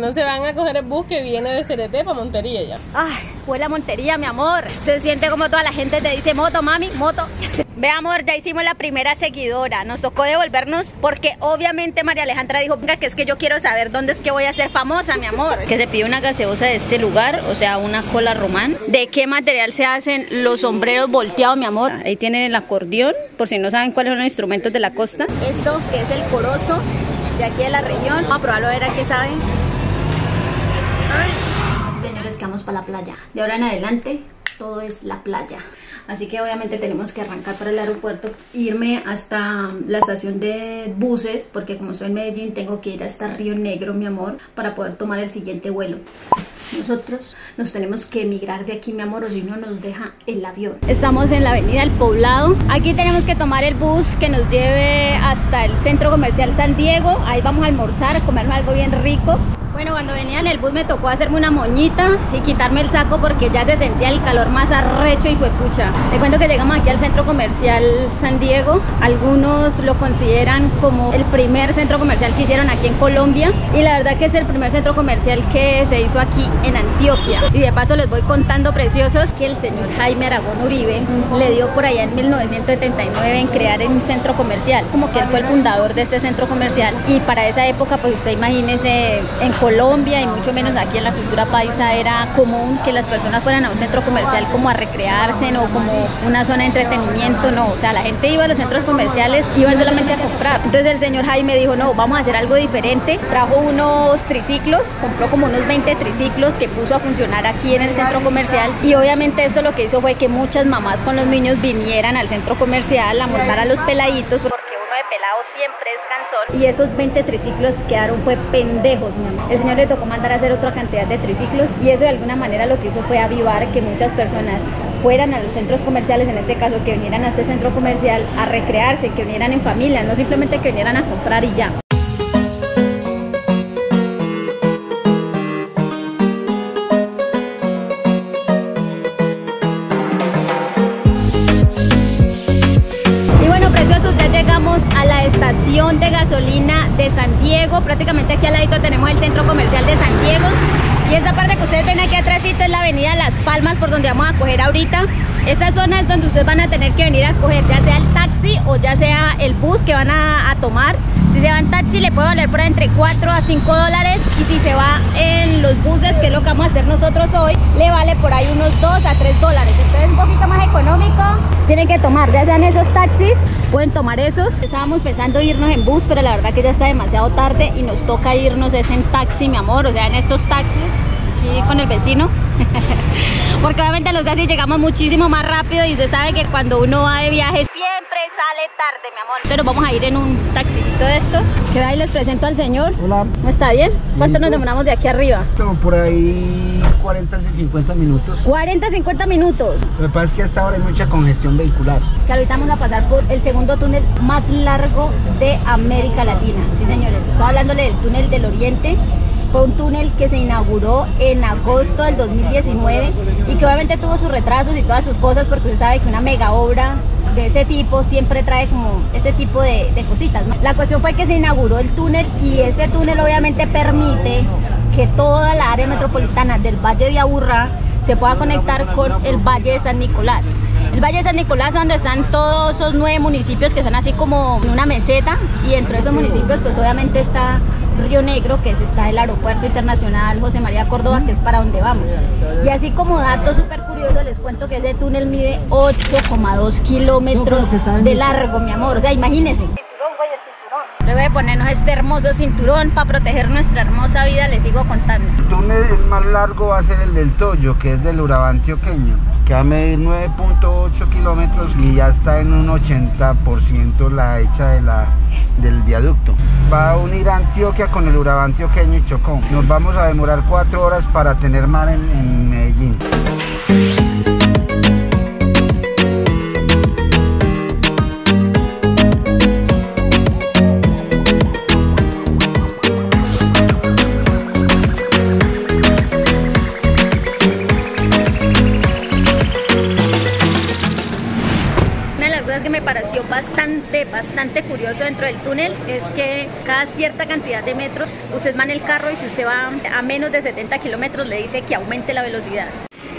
No se van a coger el bus que viene de CRT para Montería ya. Ay, fue la Montería, mi amor. Se siente como toda la gente te dice moto, mami, moto. Ve, amor, ya hicimos la primera seguidora. Nos tocó devolvernos porque obviamente María Alejandra dijo, venga, que es que yo quiero saber dónde es que voy a ser famosa, mi amor. Que se pide una gaseosa de este lugar, o sea, una cola román. ¿De qué material se hacen los sombreros volteados, mi amor? Ahí tienen el acordeón, por si no saben cuáles son los instrumentos de la costa. Esto, que es el corozo de aquí de la región. Vamos a probarlo a ver a qué saben. Para la playa. De ahora en adelante, todo es la playa. Así que obviamente tenemos que arrancar para el aeropuerto, irme hasta la estación de buses, porque como soy en Medellín tengo que ir hasta Río Negro, mi amor, para poder tomar el siguiente vuelo. Nosotros nos tenemos que emigrar de aquí, mi amor, o si no nos deja el avión. Estamos en la avenida El Poblado. Aquí tenemos que tomar el bus que nos lleve hasta el centro comercial San Diego. Ahí vamos a almorzar, a comernos algo bien rico. Bueno, cuando venía en el bus me tocó hacerme una moñita y quitarme el saco porque ya se sentía el calor más arrecho y fue pucha. Te cuento que llegamos aquí al centro comercial San Diego. Algunos lo consideran como el primer centro comercial que hicieron aquí en Colombia y la verdad que es el primer centro comercial que se hizo aquí en Antioquia. Y de paso les voy contando preciosos que el señor Jaime Aragón Uribe le dio por allá en 1979 en crear un centro comercial, como que él fue el fundador de este centro comercial y para esa época pues usted imagínese en Colombia y mucho menos aquí en la cultura paisa era común que las personas fueran a un centro comercial como a recrearse o como una zona de entretenimiento, no, o sea, la gente iba a los centros comerciales, iban solamente a comprar. Entonces el señor Jaime dijo, no, vamos a hacer algo diferente, trajo unos triciclos, compró como unos 20 triciclos que puso a funcionar aquí en el centro comercial. Y obviamente eso lo que hizo fue que muchas mamás con los niños vinieran al centro comercial a montar a los peladitos siempre es cansón. Y esos 20 triciclos quedaron fue pendejos, mi. El señor le tocó mandar a hacer otra cantidad de triciclos y eso de alguna manera lo que hizo fue avivar que muchas personas fueran a los centros comerciales, en este caso que vinieran a este centro comercial a recrearse, que vinieran en familia, no simplemente que vinieran a comprar y ya. Estación de gasolina de San Diego. Prácticamente aquí al lado tenemos el centro comercial de San Diego. Y esa parte que ustedes ven aquí atrás es la avenida Las Palmas por donde vamos a coger ahorita. Esta zona es donde ustedes van a tener que venir a coger ya sea el taxi el bus que van a, tomar. Si se va en taxi le puede valer por entre 4 a 5 dólares y si se va en los buses, que es lo que vamos a hacer nosotros hoy, le vale por ahí unos 2 a 3 dólares. Entonces es un poquito más económico. Tienen que tomar ya sean esos taxis, pueden tomar esos. Estábamos pensando irnos en bus, pero la verdad que ya está demasiado tarde y nos toca irnos es en taxi, mi amor, o sea, en estos taxis aquí con el vecino. Porque obviamente los taxis llegamos muchísimo más rápido y usted sabe que cuando uno va de viaje siempre sale tarde, mi amor. Pero vamos a ir en un taxicito de estos. Que ahí les presento al señor. Hola. ¿Cómo está bien? ¿Cuánto nos demoramos de aquí arriba? por ahí 40 50 minutos. 40 50 minutos. Lo que pasa es que hasta ahora hay mucha congestión vehicular. Que ahorita vamos a pasar por el segundo túnel más largo de América Latina. Sí, señores. Estoy hablándole del túnel del Oriente fue un túnel que se inauguró en agosto del 2019 y que obviamente tuvo sus retrasos y todas sus cosas porque se sabe que una mega obra de ese tipo siempre trae como este tipo de, cositas. La cuestión fue que se inauguró el túnel y ese túnel obviamente permite que toda la área metropolitana del Valle de Aburrá se pueda conectar con el Valle de San Nicolás. El Valle de San Nicolás donde están todos esos nueve municipios que están así como en una meseta y dentro de esos municipios pues obviamente está Río Negro, que es, está el aeropuerto internacional José María Córdoba, que es para donde vamos. Y así como dato súper curioso, les cuento que ese túnel mide 8,2 kilómetros de largo, mi amor. O sea, imagínense. Debe ponernos este hermoso cinturón para proteger nuestra hermosa vida, les sigo contando. El túnel más largo va a ser el del Toyo, que es del Urabá antioqueño, que va a medir 9.8 kilómetros y ya está en un 80% la hecha de la, del viaducto. Va a unir Antioquia con el Urabá antioqueño y Chocó. Nos vamos a demorar cuatro horas para tener mar en Medellín. Bastante, curioso dentro del túnel es que cada cierta cantidad de metros usted va en el carro y si usted va a menos de 70 kilómetros le dice que aumente la velocidad.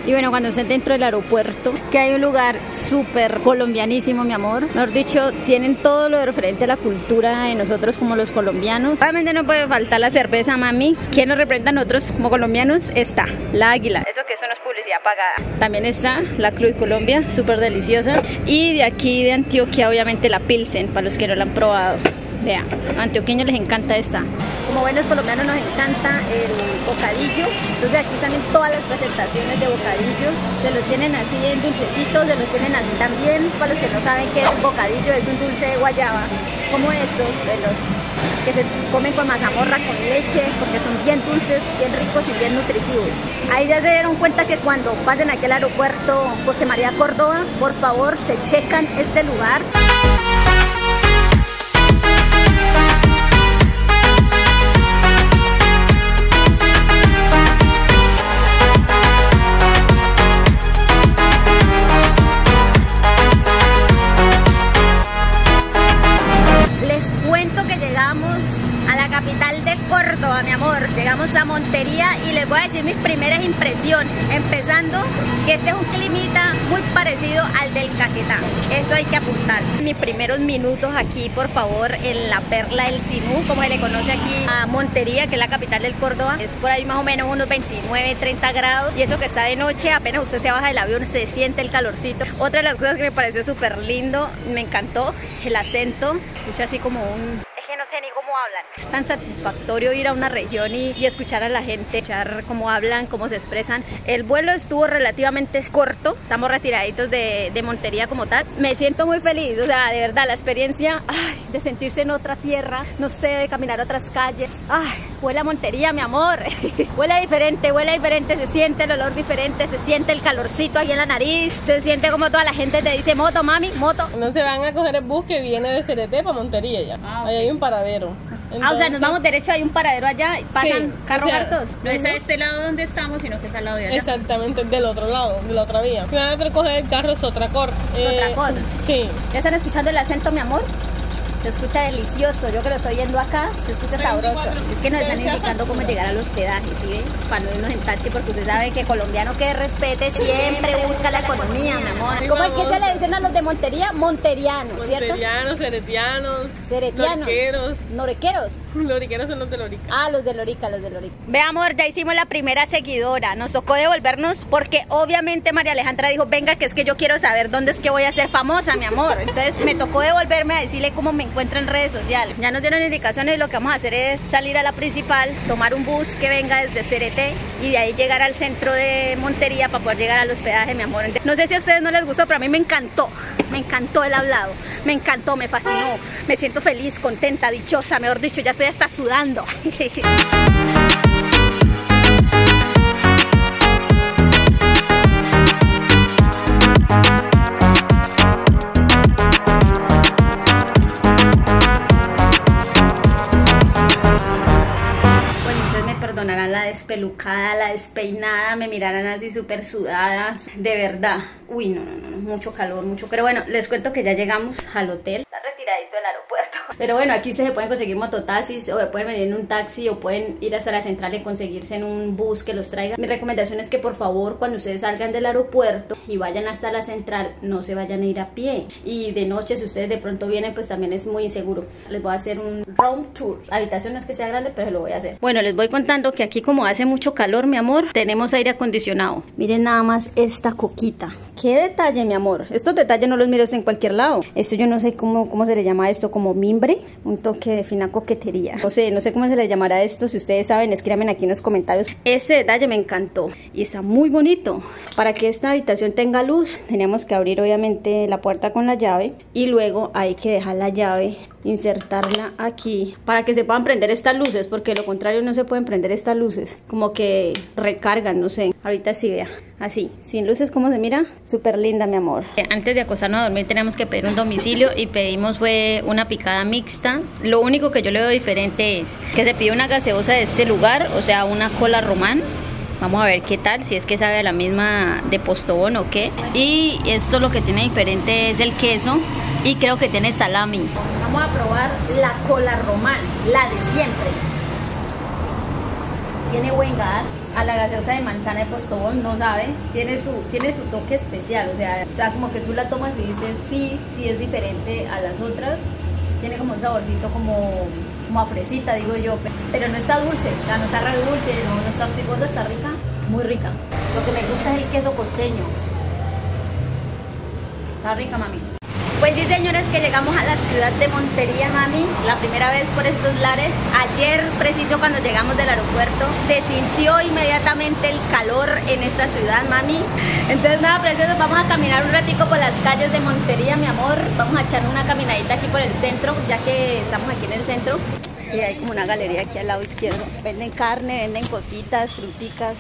Y bueno, cuando estén dentro del aeropuerto, que hay un lugar súper colombianísimo, mi amor. Mejor dicho, tienen todo lo referente a la cultura de nosotros como los colombianos. Obviamente no puede faltar la cerveza, mami. ¿Quién nos representa a nosotros como colombianos? Está, la águila. Eso que eso no es publicidad pagada. También está la Cruz Colombia, súper deliciosa. Y de aquí de Antioquia, obviamente la Pilsen, para los que no la han probado. Vean, a antioqueños les encanta esta. Como buenos colombianos nos encanta el bocadillo. Entonces aquí están en todas las presentaciones de bocadillo. Se los tienen así en dulcecitos, se los tienen así también. Para los que no saben qué es un bocadillo, es un dulce de guayaba, como estos, de los que se comen con mazamorra, con leche, porque son bien dulces, bien ricos y bien nutritivos. Ahí ya se dieron cuenta que cuando pasen aquí al aeropuerto José María Córdoba, por favor se checan este lugar. Primeras impresiones. Empezando que este es un climita muy parecido al del Caquetá. Eso hay que apuntar. Mis primeros minutos aquí, por favor, en la Perla del Simú, como se le conoce aquí a Montería, que es la capital del Córdoba. Es por ahí más o menos unos 29, 30 grados. Y eso que está de noche, apenas usted se baja del avión, se siente el calorcito. Otra de las cosas que me pareció súper lindo, me encantó, el acento. Escucha así como un ni cómo hablan. Es tan satisfactorio ir a una región y, y, escuchar a la gente, escuchar cómo hablan, cómo se expresan. El vuelo estuvo relativamente corto, estamos retiraditos de, de Montería como tal. Me siento muy feliz, o sea, de verdad, la experiencia de sentirse en otra tierra, no sé, de caminar a otras calles. Ay, huele a Montería, mi amor. huele diferente, huele diferente, se siente el olor diferente, se siente el calorcito ahí en la nariz, se siente como toda la gente te dice moto, mami, moto. No se van a coger el bus que viene de CRT para Montería ya. Ah, Ahí hay un paradero. Entonces, ah, o sea, nos vamos derecho, hay un paradero allá y pasan Sí, carros o sea, hartos. No es a este lado donde estamos, sino que es al lado de allá. Exactamente, del otro lado, de la otra vía. Si van a coger el carro Sotracor. Sotracor. sí. ¿Ya están escuchando el acento, mi amor? Se escucha delicioso, yo que lo estoy oyendo acá, se escucha sabroso. Es que nos están indicando cómo llegar al hospedaje, ¿sí? Para no irnos en taxi, porque usted sabe que colombiano que respete siempre busca la economía, mi amor. ¿Cómo es que se le dicen a los de Montería? Monterianos, ¿cierto? Monterianos, ceretianos. Ceretianos. Loriqueros. Norequeros. Loriqueros son los de Lorica. Ah, los de Lorica, los de Lorica. Ve, amor, ya hicimos la primera seguidora. Nos tocó devolvernos porque obviamente María Alejandra dijo, venga, que es que yo quiero saber dónde es que voy a ser famosa, mi amor. Entonces me tocó devolverme a decirle cómo me encuentro en redes sociales. Ya nos dieron indicaciones y lo que vamos a hacer es salir a la principal, tomar un bus que venga desde CRT y de ahí llegar al centro de Montería para poder llegar al hospedaje, mi amor. No sé si a ustedes no les gustó, pero a mí me encantó. Me encantó el hablado. Me encantó, me fascinó. Me siento feliz, contenta, dichosa. Mejor dicho, ya estoy hasta sudando. perdonarán la despelucada, la despeinada, me mirarán así súper sudada, de verdad. Uy, no, no, no, mucho calor, mucho. Pero bueno, les cuento que ya llegamos al hotel. Está retiradito del aeropuerto. Pero bueno, aquí ustedes se pueden conseguir mototaxis o pueden venir en un taxi o pueden ir hasta la central y conseguirse en un bus que los traiga. Mi recomendación es que por favor cuando ustedes salgan del aeropuerto y vayan hasta la central no se vayan a ir a pie. Y de noche si ustedes de pronto vienen pues también es muy inseguro. Les voy a hacer un room tour. La habitación no es que sea grande pero lo voy a hacer. Bueno, les voy contando que aquí como hace mucho calor mi amor, tenemos aire acondicionado. Miren nada más esta coquita. Qué detalle mi amor. Estos detalles no los miro en cualquier lado. Esto yo no sé cómo, cómo se le llama esto, como mimbre, un toque de fina coquetería. No sé, no sé cómo se le llamará esto. Si ustedes saben, escríbanme aquí en los comentarios. Este detalle me encantó y está muy bonito. Para que esta habitación tenga luz, tenemos que abrir obviamente la puerta con la llave y luego hay que dejar la llave insertarla aquí para que se puedan prender estas luces porque lo contrario no se pueden prender estas luces como que recargan no sé ahorita sí vea así sin luces como se mira súper linda mi amor antes de acostarnos a dormir tenemos que pedir un domicilio y pedimos fue una picada mixta lo único que yo le veo diferente es que se pide una gaseosa de este lugar o sea una cola román Vamos a ver qué tal, si es que sabe a la misma de postobón o qué. Y esto lo que tiene diferente es el queso, y creo que tiene salami. Vamos a probar la cola román, la de siempre. Tiene buen gas, a la gaseosa de manzana de postobón, no sabe, tiene su, tiene su toque especial, o sea, o sea, como que tú la tomas y dices sí, sí es diferente a las otras, tiene como un saborcito como, como a fresita, digo yo, pero no está dulce, o sea, no está re dulce, no, no está hostigosa, está rica, muy rica. Lo que me gusta es el queso costeño. Está rica, mami. Pues sí, señores, que llegamos a la ciudad de Montería, mami, la primera vez por estos lares. Ayer, preciso cuando llegamos del aeropuerto, se sintió inmediatamente el calor en esta ciudad, mami. Entonces, nada, preciosos, vamos a caminar un ratico por las calles de Montería, mi amor. Vamos a echar una caminadita aquí por el centro, ya que estamos aquí en el centro. Sí, hay como una galería aquí al lado izquierdo. Venden carne, venden cositas, fruticas.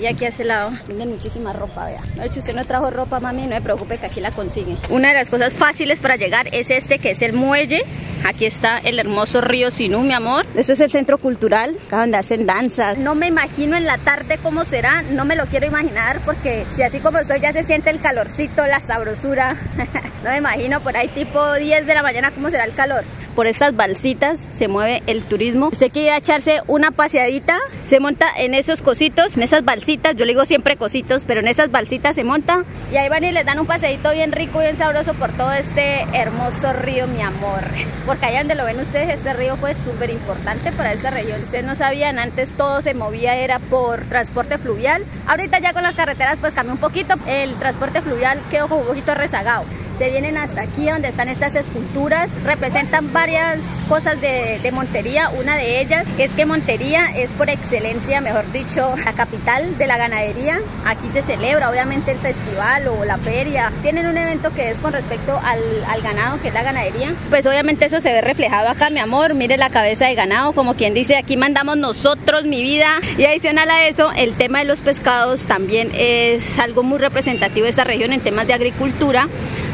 Y aquí a ese lado venden muchísima ropa, vea. si usted no trajo ropa, mami, no me preocupe que aquí la consigue. Una de las cosas fáciles para llegar es este, que es el muelle. Aquí está el hermoso río Sinú, mi amor. Eso es el centro cultural, acá donde hacen danzas. No me imagino en la tarde cómo será, no me lo quiero imaginar porque si así como estoy ya se siente el calorcito, la sabrosura. no me imagino por ahí tipo 10 de la mañana cómo será el calor por estas balsitas se mueve el turismo. Usted quiere echarse una paseadita, se monta en esos cositos, en esas balsitas, yo le digo siempre cositos, pero en esas balsitas se monta y ahí van y les dan un paseadito bien rico, bien sabroso por todo este hermoso río, mi amor. Porque allá donde lo ven ustedes, este río fue súper importante para esta región. Ustedes no sabían, antes todo se movía, era por transporte fluvial. Ahorita ya con las carreteras pues cambió un poquito, el transporte fluvial quedó como un poquito rezagado se vienen hasta aquí donde están estas esculturas, representan varias cosas de, Montería, una de ellas es que Montería es por excelencia, mejor dicho, la capital de la ganadería, aquí se celebra obviamente el festival o la feria, tienen un evento que es con respecto al, ganado, que es la ganadería, pues obviamente eso se ve reflejado acá, mi amor, mire la cabeza de ganado, como quien dice, aquí mandamos nosotros mi vida, y adicional a eso, el tema de los pescados también es algo muy representativo de esta región en temas de agricultura,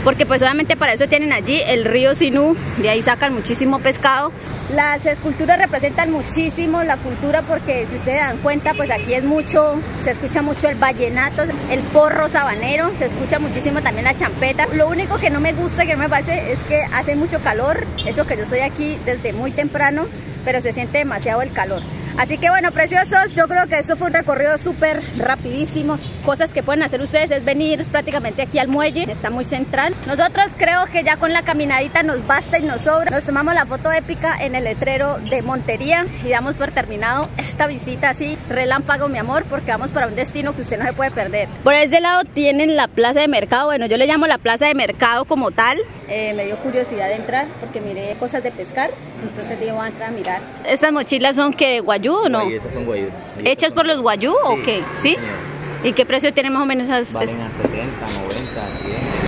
porque pues obviamente para eso tienen allí el río Sinú, de ahí sacan muchísimo pescado. Las esculturas representan muchísimo la cultura porque si ustedes dan cuenta pues aquí es mucho, se escucha mucho el vallenato, el porro sabanero, se escucha muchísimo también la champeta. Lo único que no me gusta, que me parece, es que hace mucho calor, eso que yo estoy aquí desde muy temprano, pero se siente demasiado el calor. Así que bueno, preciosos, yo creo que esto fue un recorrido súper rapidísimo. Cosas que pueden hacer ustedes es venir prácticamente aquí al muelle, está muy central. Nosotros creo que ya con la caminadita nos basta y nos sobra. Nos tomamos la foto épica en el letrero de Montería y damos por terminado esta visita así, relámpago mi amor, porque vamos para un destino que usted no se puede perder. Por este lado tienen la plaza de mercado, bueno yo le llamo la plaza de mercado como tal. Eh, me dio curiosidad de entrar porque miré cosas de pescar, entonces digo, voy a entrar a mirar. Estas mochilas son que de guayú o no? Sí, esas son guayú. ¿Hechas por los guayú o qué? ¿Sí? ¿Y qué precio tienen más o menos esas? Valen a 70, 90,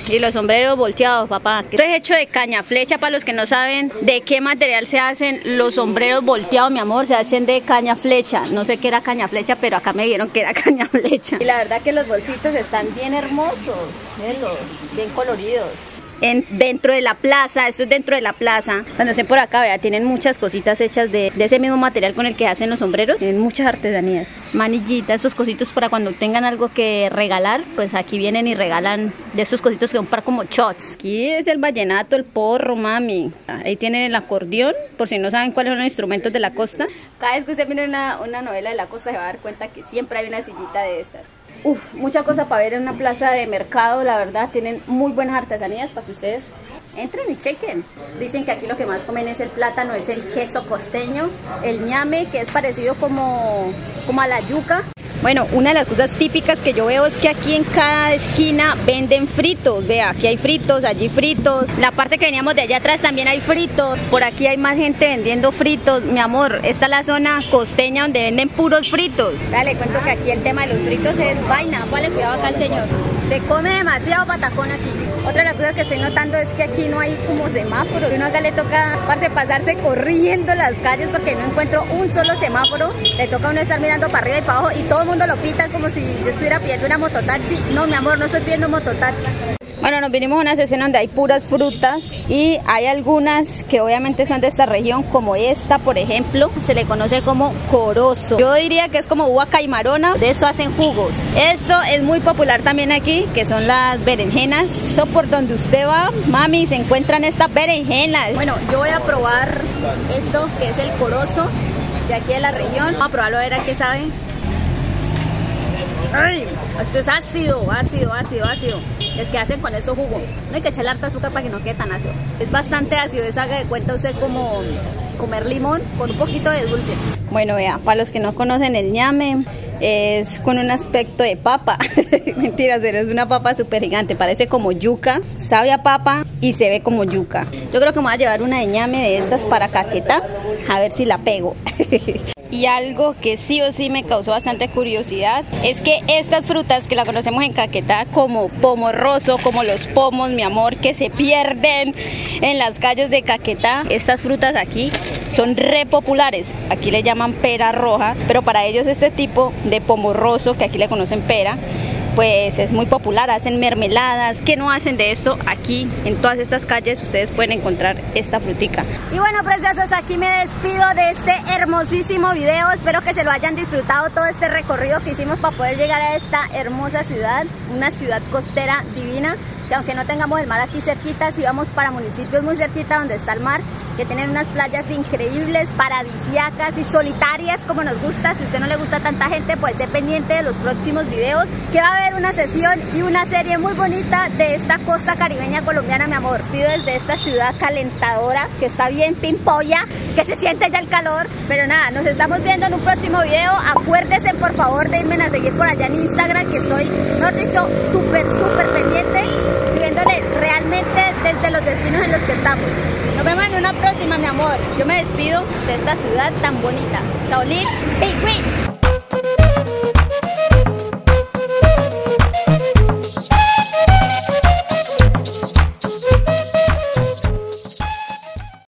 100. Y los sombreros volteados, papá. Esto es hecho de caña flecha, para los que no saben de qué material se hacen los sombreros volteados, mi amor. Se hacen de caña flecha. No sé qué era caña flecha, pero acá me dijeron que era caña flecha. Y la verdad que los bolsitos están bien hermosos. bien coloridos en, dentro de la plaza, esto es dentro de la plaza. Cuando estén por acá, vea, tienen muchas cositas hechas de, ese mismo material con el que hacen los sombreros. Tienen muchas artesanías. Manillitas, esos cositos para cuando tengan algo que regalar, pues aquí vienen y regalan de esos cositos que para como shots. Aquí es el vallenato, el porro, mami. Ahí tienen el acordeón, por si no saben cuáles son los instrumentos de la costa. Cada vez que usted mire una, una novela de la costa se va a dar cuenta que siempre hay una sillita de estas. Uf, mucha cosa para ver en una plaza de mercado, la verdad, tienen muy buenas artesanías para que ustedes entren y chequen. Dicen que aquí lo que más comen es el plátano, es el queso costeño, el ñame, que es parecido como, como a la yuca, bueno, una de las cosas típicas que yo veo es que aquí en cada esquina venden fritos. Vea, aquí hay fritos, allí fritos. La parte que veníamos de allá atrás también hay fritos. Por aquí hay más gente vendiendo fritos. Mi amor, esta es la zona costeña donde venden puros fritos. Dale, cuento que aquí el tema de los fritos es vaina. Vale, cuidado acá el señor. Se come demasiado patacón aquí. Otra de las cosas que estoy notando es que aquí no hay como semáforos. Uno acá le toca parte pasarse corriendo las calles porque no encuentro un solo semáforo. Le toca a uno estar mirando para arriba y para abajo y todo el mundo lo pita como si yo estuviera pidiendo una mototaxi. No, mi amor, no estoy pidiendo mototaxi. Bueno, nos vinimos a una sesión donde hay puras frutas y hay algunas que obviamente son de esta región, como esta, por ejemplo, se le conoce como corozo. Yo diría que es como uva caimarona, de esto hacen jugos. Esto es muy popular también aquí, que son las berenjenas. Eso por donde usted va, mami, se encuentran estas berenjenas. Bueno, yo voy a probar esto, que es el corozo de aquí de la región. Vamos a probarlo a ver a qué sabe. ¡Ay! Esto es ácido, ácido, ácido, ácido. Es que hacen con esto jugo. No hay que echarle harta azúcar para que no quede tan ácido. Es bastante ácido, es haga de cuenta usted como comer limón con un poquito de dulce. Bueno, vea, para los que no conocen el ñame, es con un aspecto de papa. Mentiras, pero es una papa súper gigante. Parece como yuca, sabe a papa y se ve como yuca. Yo creo que me voy a llevar una de ñame de estas para caqueta, a ver si la pego. Y algo que sí o sí me causó bastante curiosidad es que estas frutas que la conocemos en Caquetá como pomo roso, como los pomos, mi amor, que se pierden en las calles de Caquetá, estas frutas aquí son re populares. Aquí le llaman pera roja, pero para ellos este tipo de pomo roso, que aquí le conocen pera, pues es muy popular, hacen mermeladas, que no hacen de esto aquí en todas estas calles ustedes pueden encontrar esta frutica. Y bueno preciosos, aquí me despido de este hermosísimo video, espero que se lo hayan disfrutado todo este recorrido que hicimos para poder llegar a esta hermosa ciudad, una ciudad costera divina, que aunque no tengamos el mar aquí cerquita, si vamos para municipios muy cerquita donde está el mar, que tienen unas playas increíbles, paradisiacas y solitarias como nos gusta. Si usted no le gusta tanta gente, pues esté pendiente de los próximos videos, que va a haber una sesión y una serie muy bonita de esta costa caribeña colombiana, mi amor. Pido desde esta ciudad calentadora, que está bien pimpolla, que se siente ya el calor. Pero nada, nos estamos viendo en un próximo video. Acuérdense, por favor, de irme a seguir por allá en Instagram, que estoy, mejor súper, súper pendiente, siguiéndole realmente desde los destinos en los que estamos. Nos vemos en una próxima, mi amor. Yo me despido de esta ciudad tan bonita. Shaolin Big Green.